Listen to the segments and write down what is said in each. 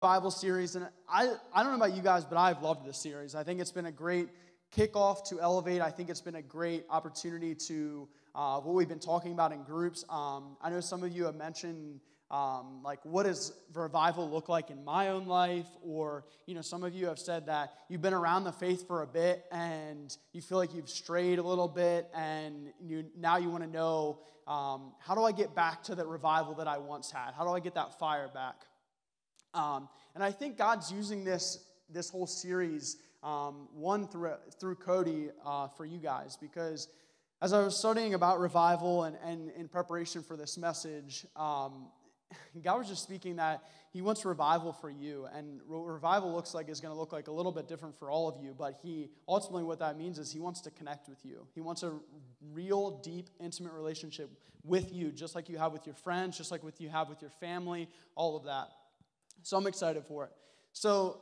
Bible series, and I, I don't know about you guys, but I've loved this series. I think it's been a great kickoff to Elevate. I think it's been a great opportunity to uh, what we've been talking about in groups. Um, I know some of you have mentioned um, like what does revival look like in my own life or you know some of you have said that you've been around the faith for a bit and you feel like you've strayed a little bit and you now you want to know um, how do i get back to the revival that i once had how do i get that fire back um, and i think god's using this this whole series um, one through through cody uh, for you guys because as I was studying about revival and, and in preparation for this message, um, God was just speaking that He wants revival for you. And what revival looks like is going to look like a little bit different for all of you. But He ultimately, what that means is He wants to connect with you. He wants a real, deep, intimate relationship with you, just like you have with your friends, just like with you have with your family, all of that. So I'm excited for it. So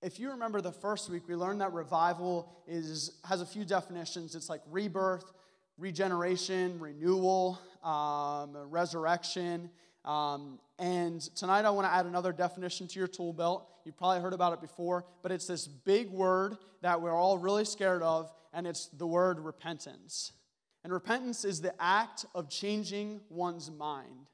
if you remember the first week, we learned that revival is, has a few definitions. It's like rebirth, regeneration, renewal, um, resurrection. Um, and tonight I want to add another definition to your tool belt. You've probably heard about it before, but it's this big word that we're all really scared of, and it's the word repentance. And repentance is the act of changing one's mind.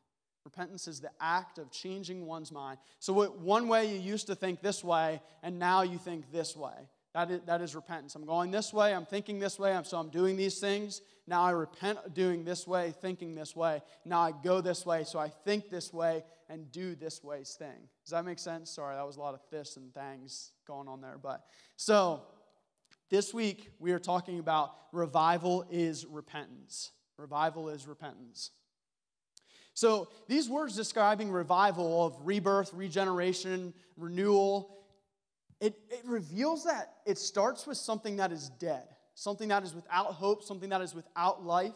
Repentance is the act of changing one's mind. So, one way you used to think this way, and now you think this way. That is, that is repentance. I'm going this way, I'm thinking this way, I'm, so I'm doing these things. Now I repent doing this way, thinking this way. Now I go this way, so I think this way and do this way's thing. Does that make sense? Sorry, that was a lot of this and things going on there. But so this week we are talking about revival is repentance. Revival is repentance. So these words describing revival of rebirth, regeneration, renewal, it, it reveals that it starts with something that is dead, something that is without hope, something that is without life.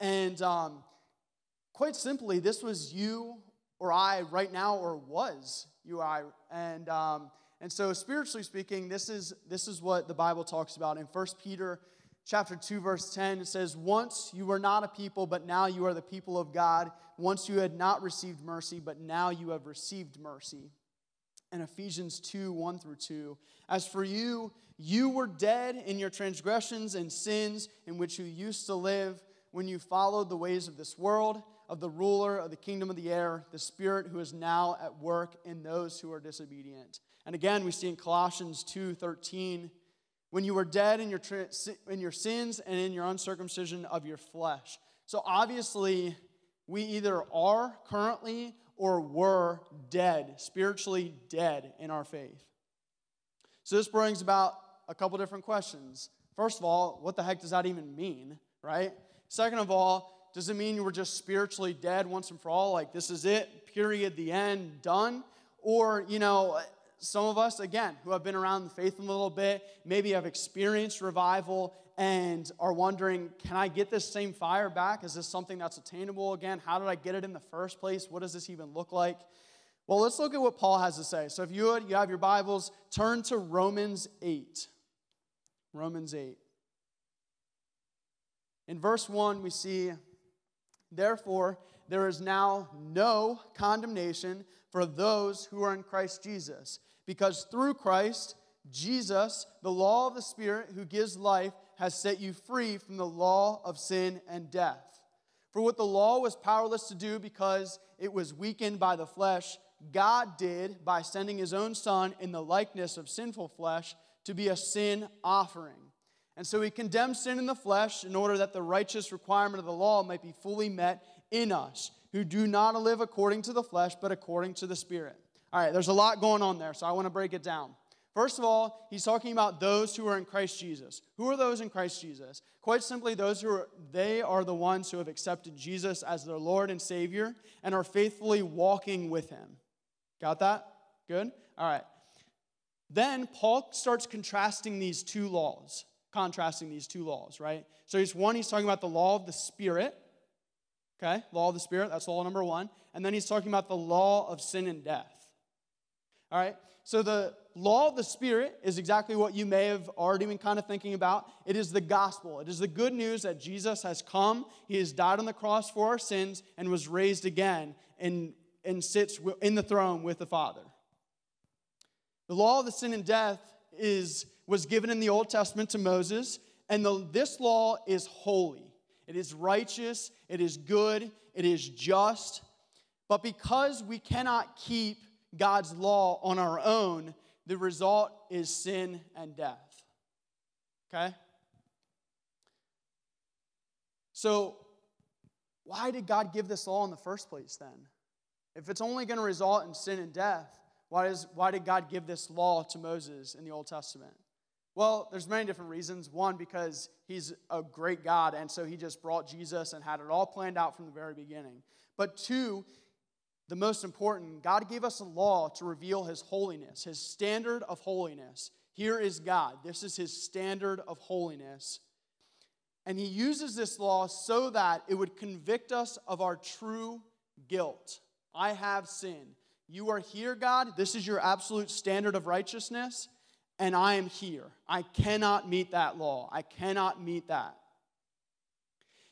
And um, quite simply, this was you or I right now, or was you or I. And, um, and so, spiritually speaking, this is, this is what the Bible talks about. In 1 Peter chapter 2, verse 10, it says, Once you were not a people, but now you are the people of God. Once you had not received mercy, but now you have received mercy and Ephesians 2 1 through 2. As for you, you were dead in your transgressions and sins in which you used to live when you followed the ways of this world, of the ruler of the kingdom of the air, the spirit who is now at work in those who are disobedient. And again, we see in Colossians 2 13, when you were dead in your, in your sins and in your uncircumcision of your flesh. So obviously, we either are currently or were dead, spiritually dead in our faith. So this brings about a couple different questions. First of all, what the heck does that even mean, right? Second of all, does it mean you were just spiritually dead once and for all? Like this is it, period, the end, done? Or, you know, some of us, again, who have been around the faith a little bit, maybe have experienced revival and are wondering, can I get this same fire back? Is this something that's attainable again? How did I get it in the first place? What does this even look like? Well, let's look at what Paul has to say. So if you would, you have your Bibles, turn to Romans 8. Romans 8. In verse 1, we see, Therefore, there is now no condemnation for those who are in Christ Jesus, because through Christ, Jesus, the law of the Spirit who gives life, has set you free from the law of sin and death. For what the law was powerless to do because it was weakened by the flesh, God did by sending his own Son in the likeness of sinful flesh to be a sin offering. And so he condemned sin in the flesh in order that the righteous requirement of the law might be fully met in us, who do not live according to the flesh, but according to the Spirit. All right, there's a lot going on there, so I want to break it down. First of all, he's talking about those who are in Christ Jesus. Who are those in Christ Jesus? Quite simply, those who are, they are the ones who have accepted Jesus as their Lord and Savior and are faithfully walking with him. Got that? Good? All right. Then Paul starts contrasting these two laws, contrasting these two laws, right? So he's one, he's talking about the law of the Spirit. Okay, law of the Spirit, that's law number one. And then he's talking about the law of sin and death. All right, so the law of the Spirit is exactly what you may have already been kind of thinking about. It is the gospel. It is the good news that Jesus has come, He has died on the cross for our sins, and was raised again and, and sits in the throne with the Father. The law of the sin and death is, was given in the Old Testament to Moses, and the, this law is holy. It is righteous, it is good, it is just. But because we cannot keep God's law on our own, the result is sin and death. Okay? So, why did God give this law in the first place then? If it's only going to result in sin and death, why, does, why did God give this law to Moses in the Old Testament? Well, there's many different reasons. One, because he's a great God, and so he just brought Jesus and had it all planned out from the very beginning. But two, the most important, God gave us a law to reveal his holiness, his standard of holiness. Here is God. This is his standard of holiness. And he uses this law so that it would convict us of our true guilt. I have sinned. You are here, God. This is your absolute standard of righteousness, and I am here. I cannot meet that law. I cannot meet that.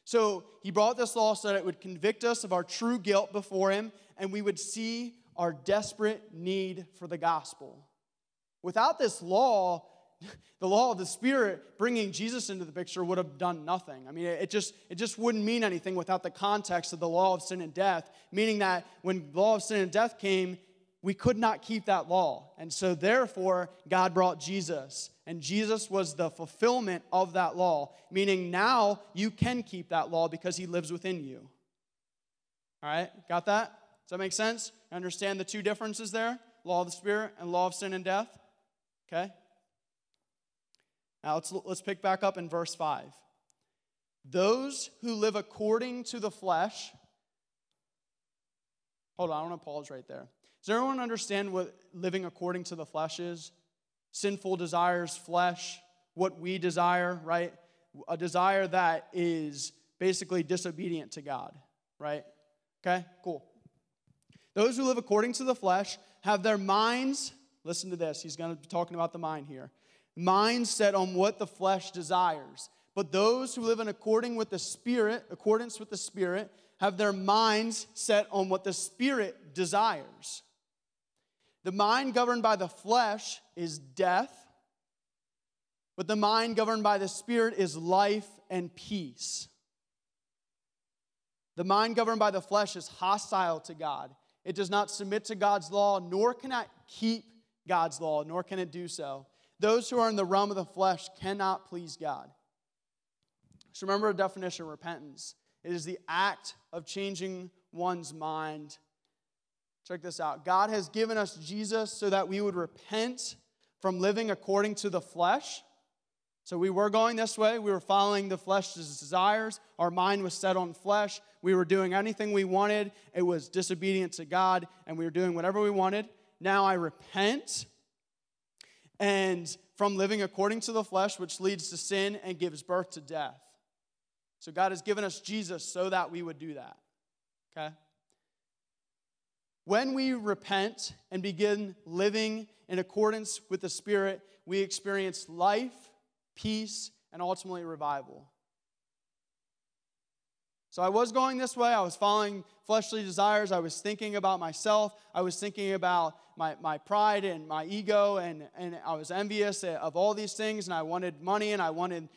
So he brought this law so that it would convict us of our true guilt before him, and we would see our desperate need for the gospel. Without this law, the law of the Spirit bringing Jesus into the picture would have done nothing. I mean, it just, it just wouldn't mean anything without the context of the law of sin and death, meaning that when the law of sin and death came, we could not keep that law. And so, therefore, God brought Jesus. And Jesus was the fulfillment of that law, meaning now you can keep that law because he lives within you. All right, got that? Does that make sense? Understand the two differences there? Law of the Spirit and law of sin and death? Okay? Now let's, let's pick back up in verse 5. Those who live according to the flesh. Hold on, I want to pause right there. Does everyone understand what living according to the flesh is? Sinful desires, flesh, what we desire, right? A desire that is basically disobedient to God, right? Okay, cool. Those who live according to the flesh have their minds, listen to this, he's going to be talking about the mind here minds set on what the flesh desires. But those who live in according with the Spirit, accordance with the Spirit, have their minds set on what the Spirit desires. The mind governed by the flesh is death, but the mind governed by the Spirit is life and peace. The mind governed by the flesh is hostile to God. It does not submit to God's law, nor can it keep God's law, nor can it do so. Those who are in the realm of the flesh cannot please God. So remember a definition of repentance it is the act of changing one's mind. Check this out God has given us Jesus so that we would repent from living according to the flesh. So we were going this way. We were following the flesh's desires. Our mind was set on flesh. We were doing anything we wanted. It was disobedient to God, and we were doing whatever we wanted. Now I repent and from living according to the flesh, which leads to sin and gives birth to death. So God has given us Jesus so that we would do that. Okay? When we repent and begin living in accordance with the Spirit, we experience life, peace, and ultimately revival. So I was going this way. I was following fleshly desires. I was thinking about myself. I was thinking about my, my pride and my ego, and, and I was envious of all these things, and I wanted money and I wanted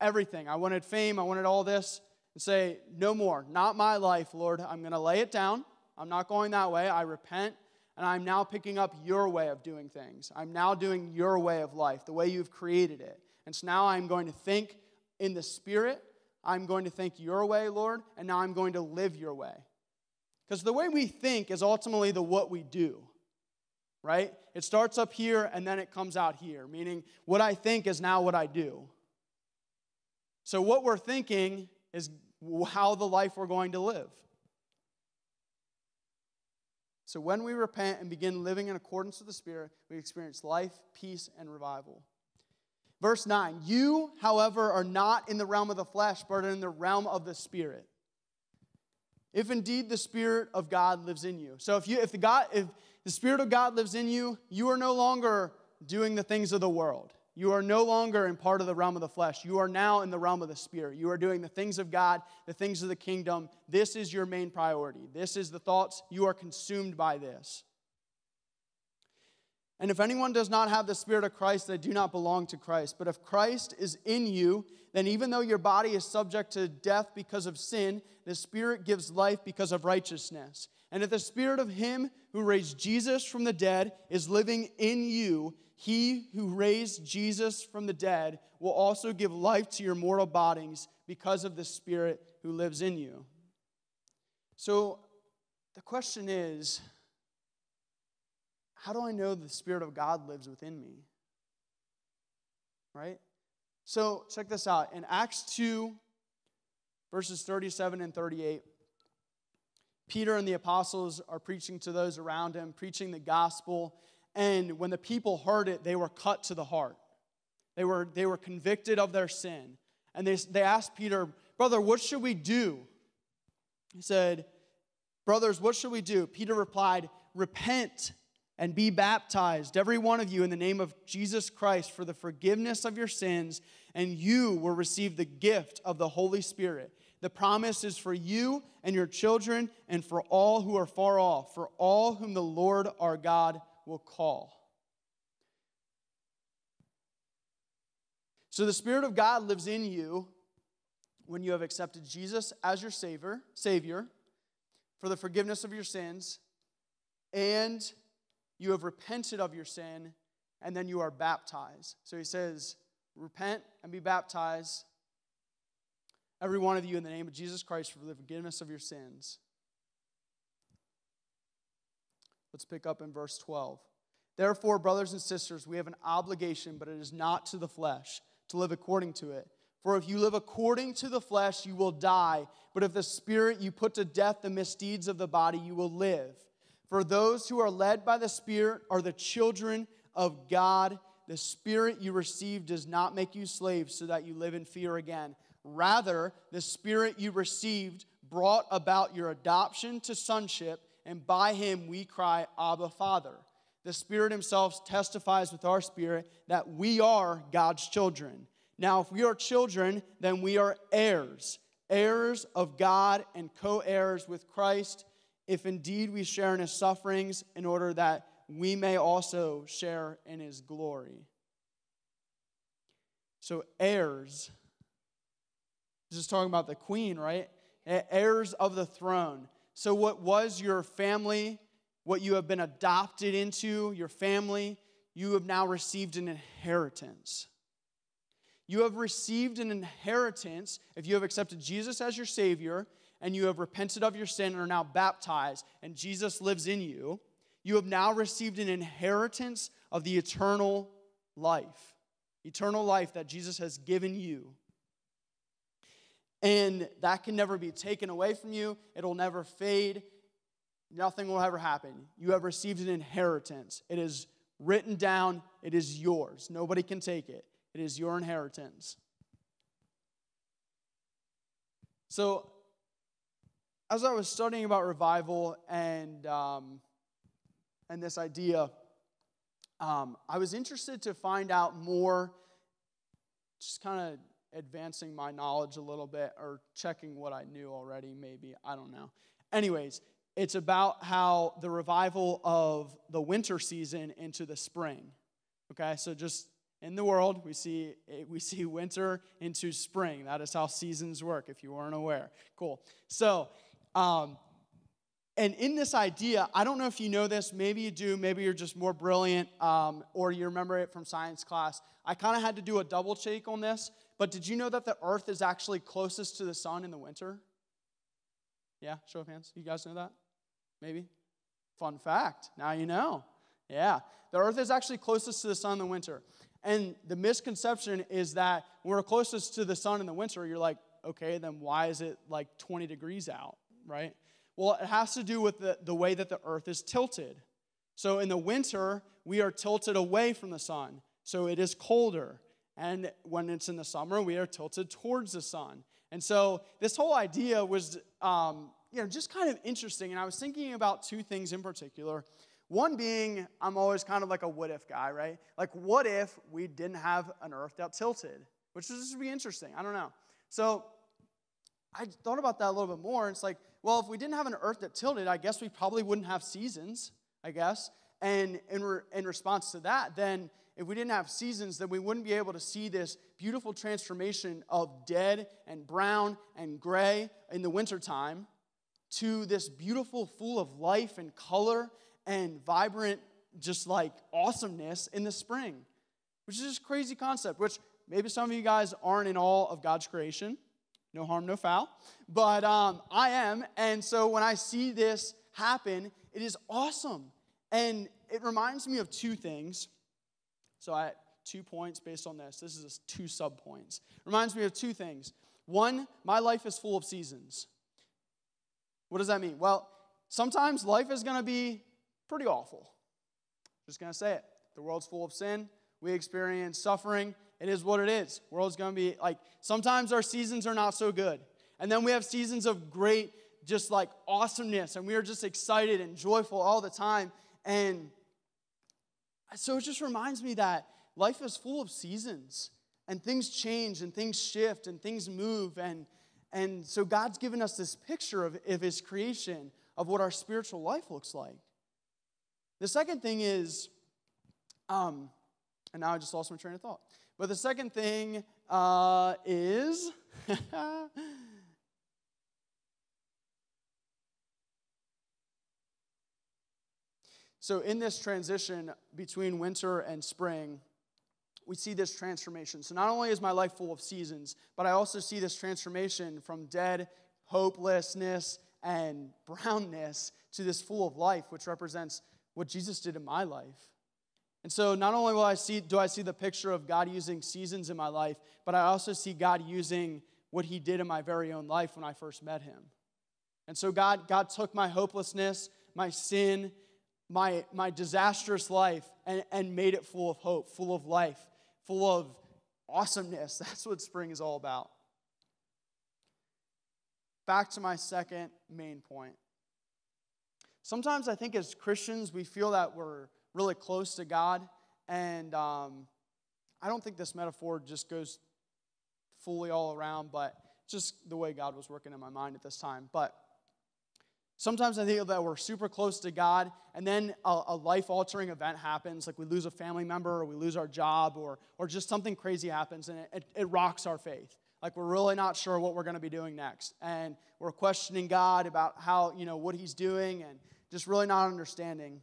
everything. I wanted fame. I wanted all this. And say, No more. Not my life, Lord. I'm going to lay it down. I'm not going that way. I repent, and I'm now picking up your way of doing things. I'm now doing your way of life, the way you've created it. And so now I'm going to think in the Spirit I'm going to think your way, Lord, and now I'm going to live your way. Because the way we think is ultimately the what we do, right? It starts up here and then it comes out here, meaning what I think is now what I do. So what we're thinking is how the life we're going to live. So when we repent and begin living in accordance with the Spirit, we experience life, peace, and revival. Verse 9, you, however, are not in the realm of the flesh, but in the realm of the Spirit. If indeed the Spirit of God lives in you. So if you if the God if the Spirit of God lives in you, you are no longer doing the things of the world. You are no longer in part of the realm of the flesh. You are now in the realm of the Spirit. You are doing the things of God, the things of the kingdom. This is your main priority. This is the thoughts. You are consumed by this. And if anyone does not have the Spirit of Christ, they do not belong to Christ. But if Christ is in you, then even though your body is subject to death because of sin, the Spirit gives life because of righteousness. And if the Spirit of Him who raised Jesus from the dead is living in you, He who raised Jesus from the dead will also give life to your mortal bodies because of the Spirit who lives in you. So the question is, how do I know the Spirit of God lives within me? Right? So, check this out. In Acts 2, verses 37 and 38, Peter and the apostles are preaching to those around him, preaching the gospel. And when the people heard it, they were cut to the heart. They were, they were convicted of their sin. And they, they asked Peter, Brother, what should we do? He said, Brothers, what should we do? Peter replied, Repent and be baptized, every one of you, in the name of Jesus Christ for the forgiveness of your sins, and you will receive the gift of the Holy Spirit. The promise is for you and your children, and for all who are far off, for all whom the Lord our God will call. So the Spirit of God lives in you when you have accepted Jesus as your Savior, Savior for the forgiveness of your sins, and you have repented of your sin, and then you are baptized. So he says, Repent and be baptized, every one of you, in the name of Jesus Christ, for the forgiveness of your sins. Let's pick up in verse 12. Therefore, brothers and sisters, we have an obligation, but it is not to the flesh, to live according to it. For if you live according to the flesh, you will die. But if the Spirit you put to death the misdeeds of the body, you will live. For those who are led by the Spirit are the children of God. The Spirit you received does not make you slaves so that you live in fear again. Rather, the Spirit you received brought about your adoption to sonship, and by him we cry, Abba, Father. The Spirit Himself testifies with our spirit that we are God's children. Now, if we are children, then we are heirs, heirs of God and co heirs with Christ if indeed we share in his sufferings, in order that we may also share in his glory. So, heirs, this is talking about the queen, right? Heirs of the throne. So, what was your family, what you have been adopted into, your family, you have now received an inheritance. You have received an inheritance if you have accepted Jesus as your Savior and you have repented of your sin and are now baptized, and Jesus lives in you, you have now received an inheritance of the eternal life. Eternal life that Jesus has given you. And that can never be taken away from you, it'll never fade. Nothing will ever happen. You have received an inheritance. It is written down, it is yours. Nobody can take it. It is your inheritance. So, as I was studying about revival and, um, and this idea, um, I was interested to find out more, just kind of advancing my knowledge a little bit or checking what I knew already, maybe. I don't know. Anyways, it's about how the revival of the winter season into the spring. Okay, so just in the world, we see, we see winter into spring. That is how seasons work, if you weren't aware. Cool. So, um, and in this idea, I don't know if you know this, maybe you do, maybe you're just more brilliant, um, or you remember it from science class. I kind of had to do a double check on this, but did you know that the Earth is actually closest to the sun in the winter? Yeah, show of hands. You guys know that? Maybe? Fun fact. Now you know. Yeah. The Earth is actually closest to the sun in the winter. And the misconception is that when we're closest to the sun in the winter, you're like, okay, then why is it like 20 degrees out? Right? Well, it has to do with the, the way that the earth is tilted. So in the winter, we are tilted away from the sun, so it is colder. And when it's in the summer, we are tilted towards the sun. And so this whole idea was, um, you know, just kind of interesting. And I was thinking about two things in particular. One being, I'm always kind of like a what if guy, right? Like, what if we didn't have an earth that tilted? Which would just be interesting. I don't know. So I thought about that a little bit more. It's like, well, if we didn't have an earth that tilted, I guess we probably wouldn't have seasons, I guess. And in, re- in response to that, then if we didn't have seasons, then we wouldn't be able to see this beautiful transformation of dead and brown and gray in the wintertime to this beautiful, full of life and color and vibrant, just like awesomeness in the spring, which is just crazy concept, which maybe some of you guys aren't in all of God's creation. No harm, no foul. But um, I am. And so when I see this happen, it is awesome. And it reminds me of two things. So I two points based on this. This is two sub points. Reminds me of two things. One, my life is full of seasons. What does that mean? Well, sometimes life is going to be pretty awful. Just going to say it. The world's full of sin. We experience suffering. It is what it is. World's going to be like sometimes our seasons are not so good. And then we have seasons of great just like awesomeness and we are just excited and joyful all the time. And so it just reminds me that life is full of seasons and things change and things shift and things move. And, and so God's given us this picture of, of His creation of what our spiritual life looks like. The second thing is, um, and now I just lost my train of thought. But the second thing uh, is. So, in this transition between winter and spring, we see this transformation. So, not only is my life full of seasons, but I also see this transformation from dead hopelessness and brownness to this full of life, which represents what Jesus did in my life. And so, not only will I see, do I see the picture of God using seasons in my life, but I also see God using what He did in my very own life when I first met Him. And so, God, God took my hopelessness, my sin, my, my disastrous life and, and made it full of hope, full of life, full of awesomeness. That's what spring is all about. Back to my second main point. Sometimes I think as Christians, we feel that we're really close to God, and um, I don't think this metaphor just goes fully all around, but just the way God was working in my mind at this time. But Sometimes I think that we're super close to God, and then a, a life altering event happens, like we lose a family member, or we lose our job, or, or just something crazy happens, and it, it, it rocks our faith. Like we're really not sure what we're going to be doing next. And we're questioning God about how, you know, what He's doing, and just really not understanding.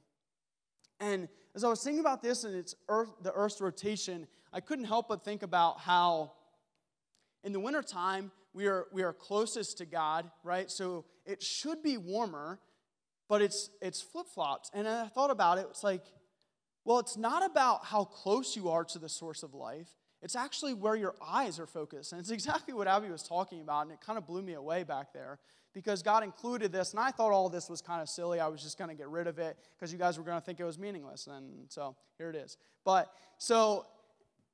And as I was thinking about this and its earth, the Earth's rotation, I couldn't help but think about how in the wintertime, we are, we are closest to God, right? So it should be warmer, but it's, it's flip flops. And I thought about it, it's like, well, it's not about how close you are to the source of life. It's actually where your eyes are focused. And it's exactly what Abby was talking about. And it kind of blew me away back there because God included this. And I thought all this was kind of silly. I was just going to get rid of it because you guys were going to think it was meaningless. And so here it is. But so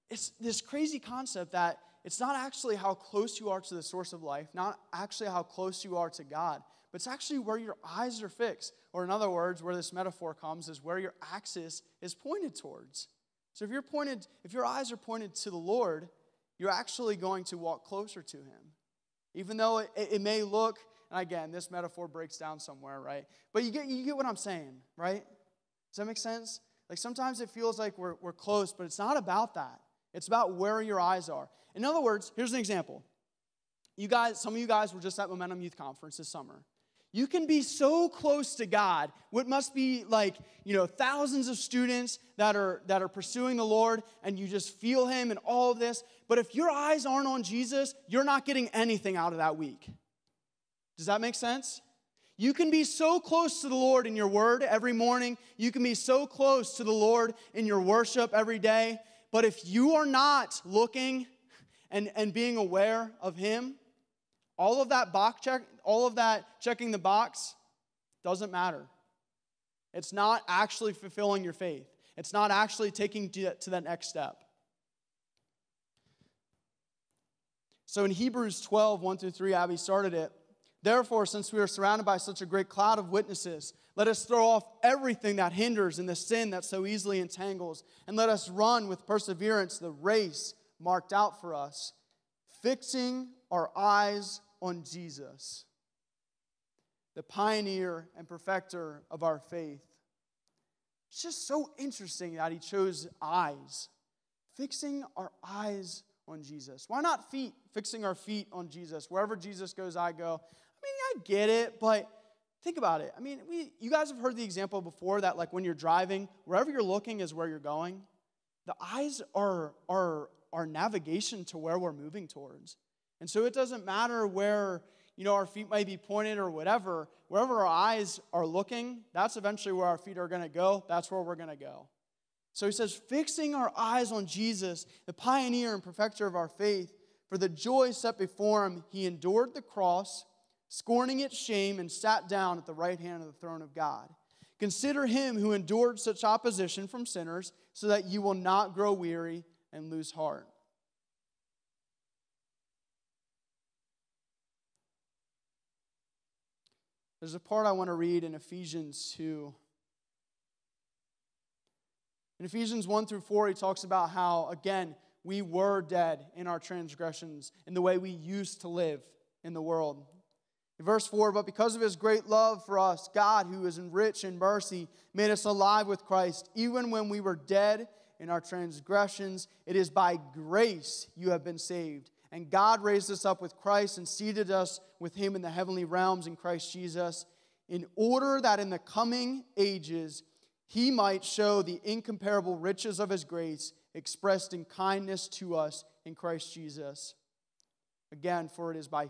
it's this crazy concept that it's not actually how close you are to the source of life, not actually how close you are to God, but it's actually where your eyes are fixed. Or, in other words, where this metaphor comes is where your axis is pointed towards. So, if you're pointed, if your eyes are pointed to the Lord, you're actually going to walk closer to Him. Even though it, it may look, and again, this metaphor breaks down somewhere, right? But you get, you get what I'm saying, right? Does that make sense? Like sometimes it feels like we're, we're close, but it's not about that. It's about where your eyes are. In other words, here's an example. You guys, some of you guys were just at Momentum Youth Conference this summer. You can be so close to God, what must be like, you know, thousands of students that are that are pursuing the Lord and you just feel him and all of this, but if your eyes aren't on Jesus, you're not getting anything out of that week. Does that make sense? You can be so close to the Lord in your word every morning. You can be so close to the Lord in your worship every day. But if you are not looking and, and being aware of Him, all of that box check, all of that checking the box doesn't matter. It's not actually fulfilling your faith. It's not actually taking to, to that next step. So in Hebrews 12, 1 through 3, Abby started it. Therefore, since we are surrounded by such a great cloud of witnesses, let us throw off everything that hinders and the sin that so easily entangles, and let us run with perseverance the race marked out for us, fixing our eyes on Jesus, the pioneer and perfecter of our faith. It's just so interesting that he chose eyes, fixing our eyes on Jesus. Why not feet, fixing our feet on Jesus? Wherever Jesus goes, I go. I mean, I get it, but think about it. I mean, we, you guys have heard the example before that, like when you're driving, wherever you're looking is where you're going. The eyes are, are our navigation to where we're moving towards. And so it doesn't matter where you know, our feet might be pointed or whatever, wherever our eyes are looking, that's eventually where our feet are going to go. That's where we're going to go. So he says, fixing our eyes on Jesus, the pioneer and perfecter of our faith, for the joy set before him, he endured the cross, scorning its shame, and sat down at the right hand of the throne of God. Consider him who endured such opposition from sinners, so that you will not grow weary and lose heart. There's a part I want to read in Ephesians 2. In Ephesians 1 through 4, he talks about how, again, we were dead in our transgressions, in the way we used to live in the world. Verse 4, but because of his great love for us, God, who is rich in mercy, made us alive with Christ, even when we were dead in our transgressions. It is by grace you have been saved and God raised us up with Christ and seated us with him in the heavenly realms in Christ Jesus, in order that in the coming ages he might show the incomparable riches of his grace expressed in kindness to us in Christ Jesus. Again, for it is by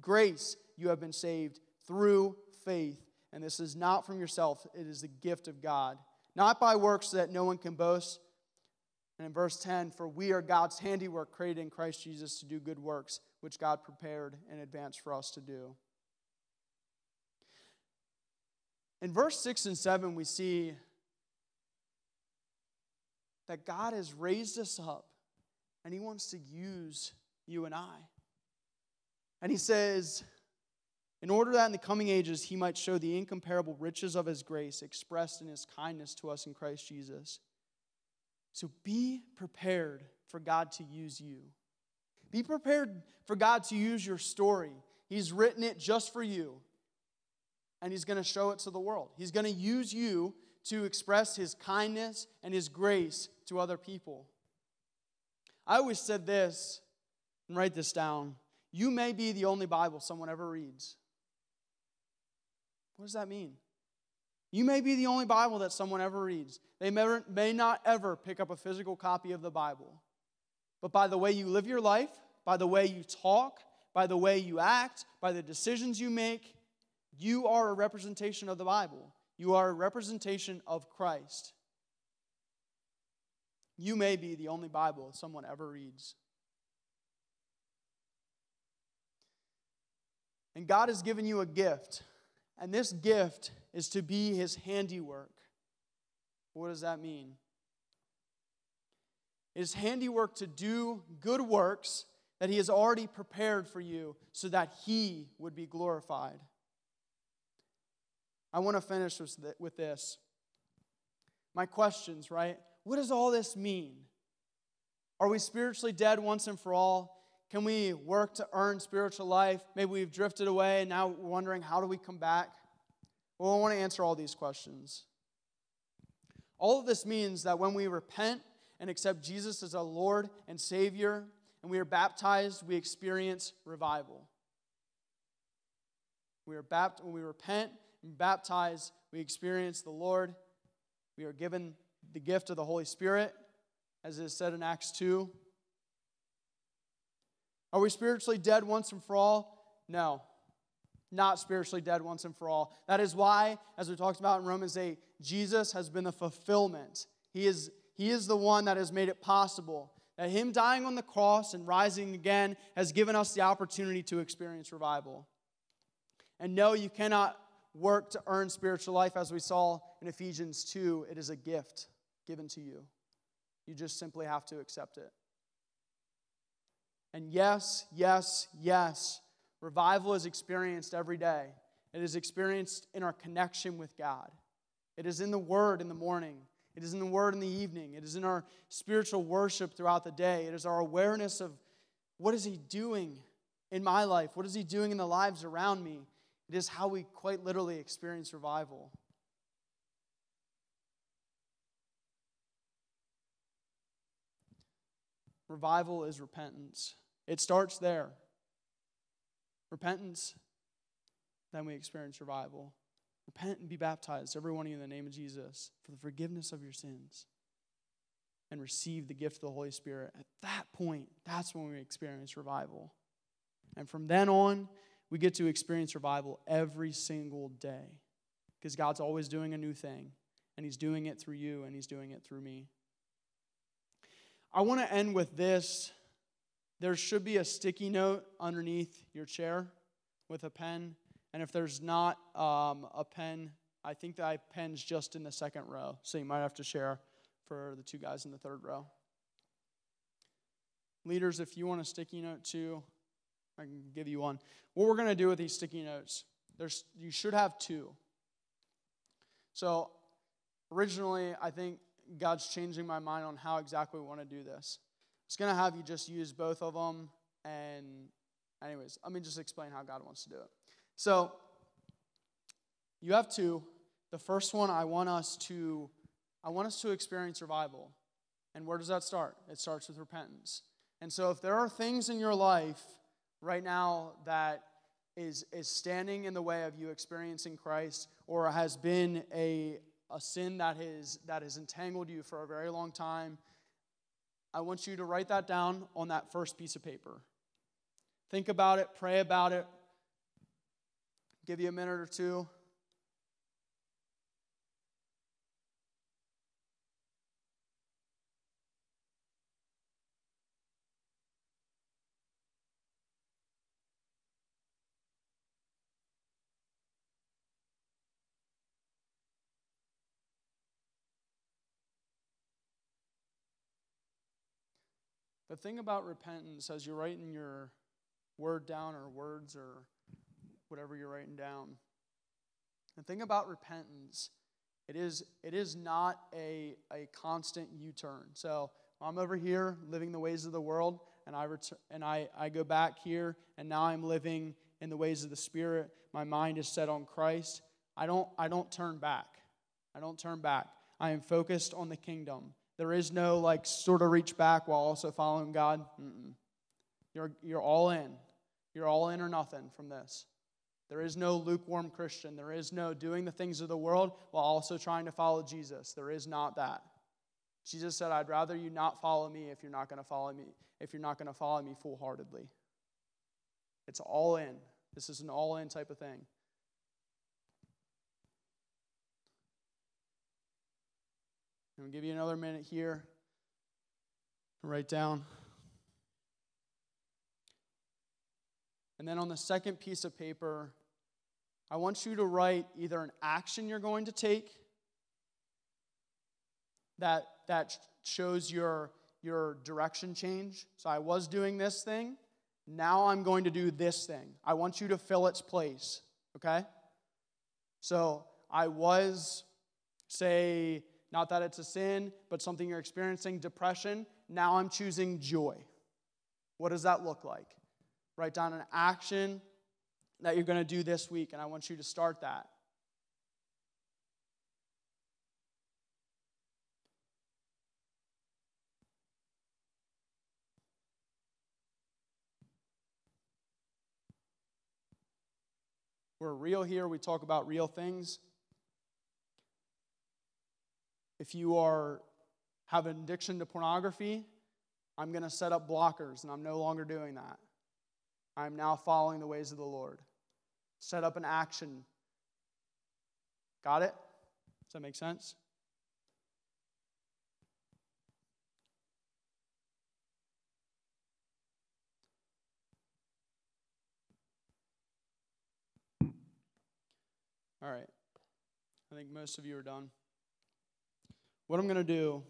grace you have been saved through faith. And this is not from yourself, it is the gift of God, not by works that no one can boast. And in verse 10, for we are God's handiwork created in Christ Jesus to do good works, which God prepared in advance for us to do. In verse 6 and 7, we see that God has raised us up and He wants to use you and I. And He says, in order that in the coming ages He might show the incomparable riches of His grace expressed in His kindness to us in Christ Jesus. So be prepared for God to use you. Be prepared for God to use your story. He's written it just for you, and He's going to show it to the world. He's going to use you to express His kindness and His grace to other people. I always said this, and write this down. You may be the only Bible someone ever reads. What does that mean? You may be the only Bible that someone ever reads. They may, not ever pick up a physical copy of the Bible. But by the way you live your life, by the way you talk, by the way you act, by the decisions you make, you are a representation of the Bible. You are a representation of Christ. You may be the only Bible someone ever reads. And God has given you a gift. And this gift is to be his handiwork. What does that mean? It is handiwork to do good works that he has already prepared for you so that he would be glorified. I want to finish with this. My questions, right? What does all this mean? Are we spiritually dead once and for all? Can we work to earn spiritual life? Maybe we've drifted away and now we're wondering how do we come back? Well, I want to answer all these questions. All of this means that when we repent and accept Jesus as our Lord and Savior, and we are baptized, we experience revival. We are bapt- when we repent and baptize, we experience the Lord. We are given the gift of the Holy Spirit, as is said in Acts 2. Are we spiritually dead once and for all? No not spiritually dead once and for all. That is why, as we talked about in Romans 8, Jesus has been the fulfillment. He is, he is the one that has made it possible. That Him dying on the cross and rising again has given us the opportunity to experience revival. And no, you cannot work to earn spiritual life, as we saw in Ephesians 2. It is a gift given to you. You just simply have to accept it. And yes, yes, yes, Revival is experienced every day. It is experienced in our connection with God. It is in the Word in the morning. It is in the Word in the evening. It is in our spiritual worship throughout the day. It is our awareness of what is He doing in my life? What is He doing in the lives around me? It is how we quite literally experience revival. Revival is repentance. It starts there. Repentance, then we experience revival. Repent and be baptized, every one of you, in the name of Jesus, for the forgiveness of your sins, and receive the gift of the Holy Spirit. At that point, that's when we experience revival. And from then on, we get to experience revival every single day because God's always doing a new thing, and He's doing it through you, and He's doing it through me. I want to end with this. There should be a sticky note underneath your chair with a pen and if there's not um, a pen, I think that pen's just in the second row. So you might have to share for the two guys in the third row. Leaders, if you want a sticky note too, I can give you one. What we're going to do with these sticky notes, there's, you should have two. So originally, I think God's changing my mind on how exactly we want to do this. It's going to have you just use both of them. And, anyways, let me just explain how God wants to do it. So, you have two. The first one, I want us to, I want us to experience revival. And where does that start? It starts with repentance. And so, if there are things in your life right now that is, is standing in the way of you experiencing Christ, or has been a, a sin that has, that has entangled you for a very long time, I want you to write that down on that first piece of paper. Think about it, pray about it, Give you a minute or two. The thing about repentance, as you're writing your word down or words or whatever you're writing down. The thing about repentance, it is, it is not a, a constant U turn. So I'm over here living the ways of the world, and, I, return, and I, I go back here, and now I'm living in the ways of the Spirit. My mind is set on Christ. I don't, I don't turn back. I don't turn back. I am focused on the kingdom. There is no like sort of reach back while also following God. Mm-mm. You're, you're all in. You're all in or nothing from this. There is no lukewarm Christian. There is no doing the things of the world while also trying to follow Jesus. There is not that. Jesus said, I'd rather you not follow me if you're not going to follow me, if you're not going to follow me full heartedly. It's all in. This is an all in type of thing. I'm going to give you another minute here to write down. And then on the second piece of paper, I want you to write either an action you're going to take that, that shows your, your direction change. So I was doing this thing, now I'm going to do this thing. I want you to fill its place, okay? So I was, say, not that it's a sin, but something you're experiencing, depression. Now I'm choosing joy. What does that look like? Write down an action that you're going to do this week, and I want you to start that. We're real here. We talk about real things. If you are have an addiction to pornography, I'm going to set up blockers, and I'm no longer doing that. I am now following the ways of the Lord. Set up an action. Got it? Does that make sense? All right. I think most of you are done. What I'm going to do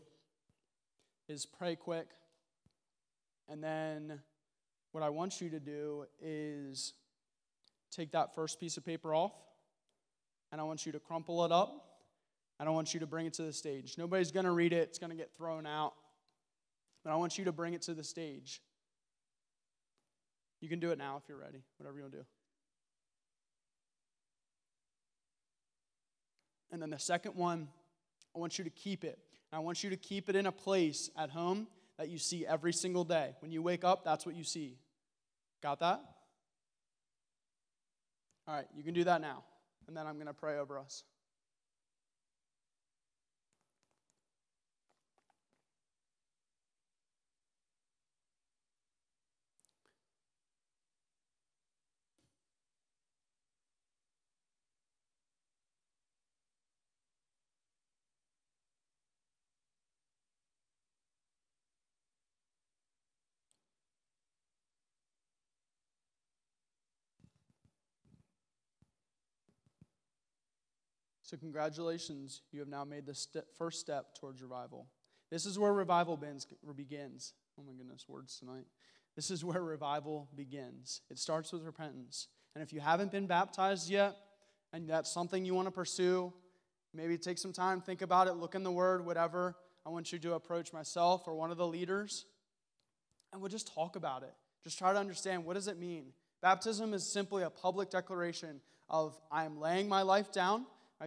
is pray quick and then what I want you to do is take that first piece of paper off, and I want you to crumple it up, and I want you to bring it to the stage. Nobody's going to read it, it's going to get thrown out, but I want you to bring it to the stage. You can do it now if you're ready, whatever you want to do. And then the second one, I want you to keep it. I want you to keep it in a place at home that you see every single day. When you wake up, that's what you see. Got that? All right, you can do that now. And then I'm going to pray over us. So, congratulations, you have now made the st- first step towards revival. This is where revival begins. Oh my goodness, words tonight. This is where revival begins. It starts with repentance. And if you haven't been baptized yet, and that's something you want to pursue, maybe take some time, think about it, look in the Word, whatever. I want you to approach myself or one of the leaders, and we'll just talk about it. Just try to understand what does it mean. Baptism is simply a public declaration of I am laying my life down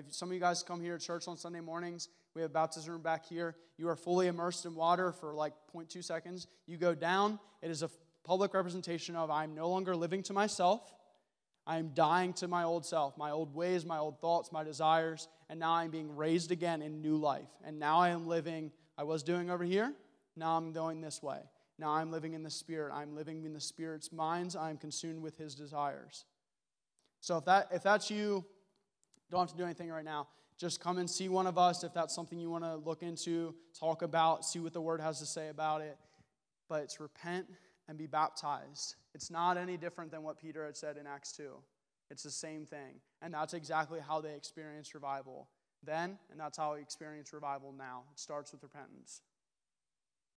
some of you guys come here to church on Sunday mornings. We have baptism room back here. You are fully immersed in water for like 0.2 seconds. You go down. It is a public representation of I'm no longer living to myself. I am dying to my old self, my old ways, my old thoughts, my desires, and now I'm being raised again in new life. And now I am living, I was doing over here, now I'm going this way. Now I'm living in the Spirit. I'm living in the Spirit's minds. I'm consumed with His desires. So if, that, if that's you, don't have to do anything right now. Just come and see one of us if that's something you want to look into, talk about, see what the Word has to say about it. But it's repent and be baptized. It's not any different than what Peter had said in Acts 2. It's the same thing. And that's exactly how they experienced revival then, and that's how we experience revival now. It starts with repentance.